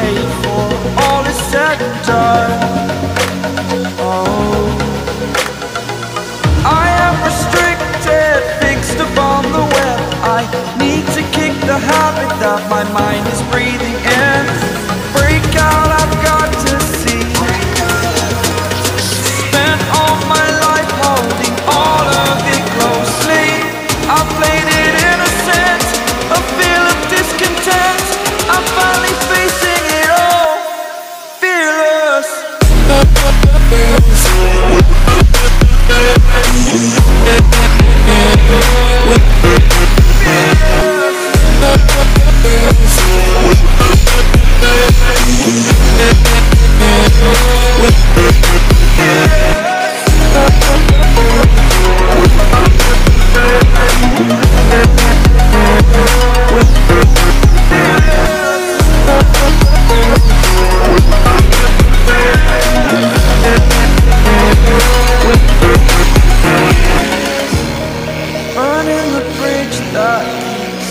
paid for, all is said and done. Habit that my mind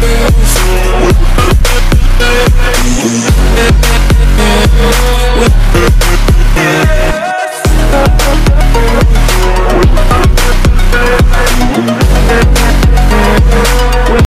Baby